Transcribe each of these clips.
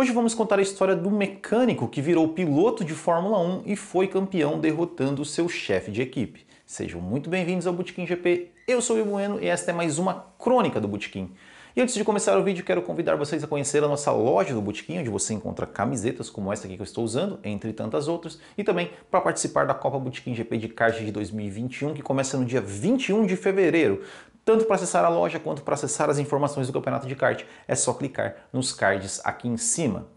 Hoje vamos contar a história do mecânico que virou piloto de Fórmula 1 e foi campeão derrotando seu chefe de equipe. Sejam muito bem-vindos ao Botequim GP. Eu sou o Bueno e esta é mais uma crônica do Botequim. E antes de começar o vídeo, quero convidar vocês a conhecer a nossa loja do Botequim, onde você encontra camisetas como esta aqui que eu estou usando, entre tantas outras, e também para participar da Copa Botequim GP de kart de 2021, que começa no dia 21 de fevereiro. Tanto para acessar a loja quanto para acessar as informações do campeonato de kart, é só clicar nos cards aqui em cima.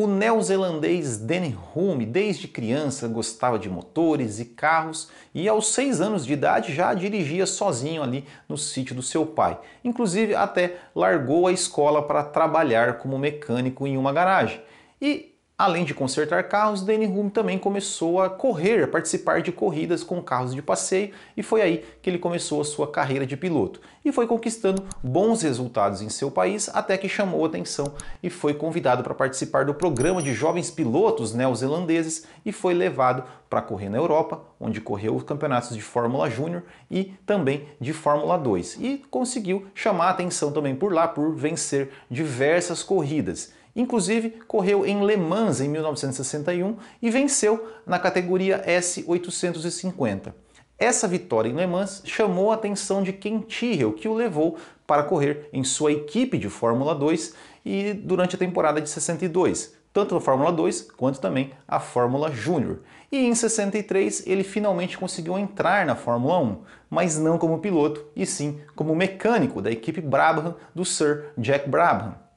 O neozelandês Danny Hume, desde criança, gostava de motores e carros e aos seis anos de idade já dirigia sozinho ali no sítio do seu pai. Inclusive até largou a escola para trabalhar como mecânico em uma garagem. E Além de consertar carros, Danny Hume também começou a correr, a participar de corridas com carros de passeio e foi aí que ele começou a sua carreira de piloto. E foi conquistando bons resultados em seu país até que chamou atenção e foi convidado para participar do programa de jovens pilotos neozelandeses e foi levado para correr na Europa, onde correu os campeonatos de Fórmula Júnior e também de Fórmula 2. E conseguiu chamar atenção também por lá por vencer diversas corridas. Inclusive, correu em Le Mans em 1961 e venceu na categoria S850. Essa vitória em Le Mans chamou a atenção de Ken Tyrrell, que o levou para correr em sua equipe de Fórmula 2 e durante a temporada de 62, tanto a Fórmula 2 quanto também a Fórmula Júnior. E em 63 ele finalmente conseguiu entrar na Fórmula 1, mas não como piloto, e sim como mecânico da equipe Brabham do Sir Jack Brabham.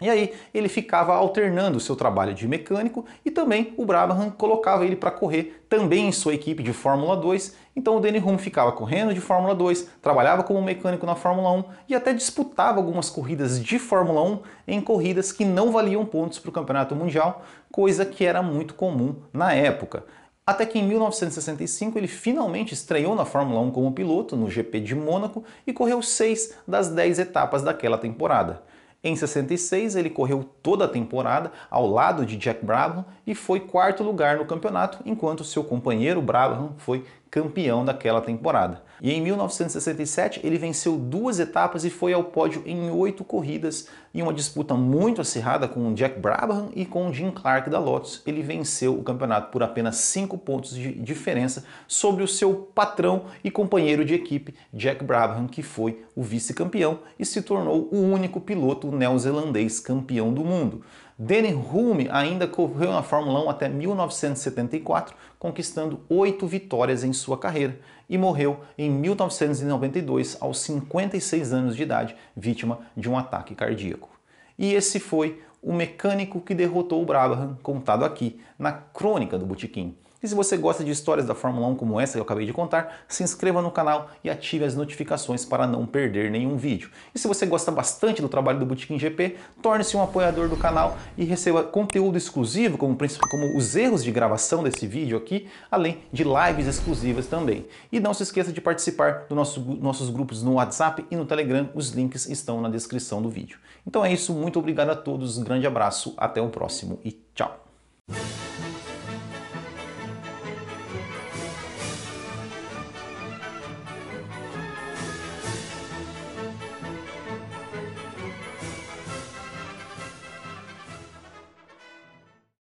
E aí ele ficava alternando o seu trabalho de mecânico e também o Brabham colocava ele para correr também em sua equipe de Fórmula 2. Então o Danny Hume ficava correndo de Fórmula 2, trabalhava como mecânico na Fórmula 1 e até disputava algumas corridas de Fórmula 1 em corridas que não valiam pontos para o Campeonato Mundial, coisa que era muito comum na época. Até que em 1965 ele finalmente estreou na Fórmula 1 como piloto no GP de Mônaco e correu seis das dez etapas daquela temporada. Em 66, ele correu toda a temporada ao lado de Jack Brabham e foi quarto lugar no campeonato, enquanto seu companheiro Brabham foi campeão daquela temporada. E em 1967 ele venceu duas etapas e foi ao pódio em oito corridas em uma disputa muito acirrada com o Jack Brabham e com o Jim Clark da Lotus. Ele venceu o campeonato por apenas cinco pontos de diferença sobre o seu patrão e companheiro de equipe Jack Brabham, que foi o vice-campeão e se tornou o único piloto neozelandês campeão do mundo. Danny Hume ainda correu na Fórmula 1 até 1974, conquistando oito vitórias em sua carreira e morreu em 1992, aos 56 anos de idade, vítima de um ataque cardíaco. E esse foi o mecânico que derrotou o Brabham, contado aqui na Crônica do Botequim. E se você gosta de histórias da Fórmula 1 como essa que eu acabei de contar, se inscreva no canal e ative as notificações para não perder nenhum vídeo. E se você gosta bastante do trabalho do Botequim GP, torne-se um apoiador do canal e receba conteúdo exclusivo, como, como os erros de gravação desse vídeo aqui, além de lives exclusivas também. E não se esqueça de participar dos nosso, nossos grupos no WhatsApp e no Telegram, os links estão na descrição do vídeo. Então é isso, muito obrigado a todos, grande abraço, até o próximo e tchau!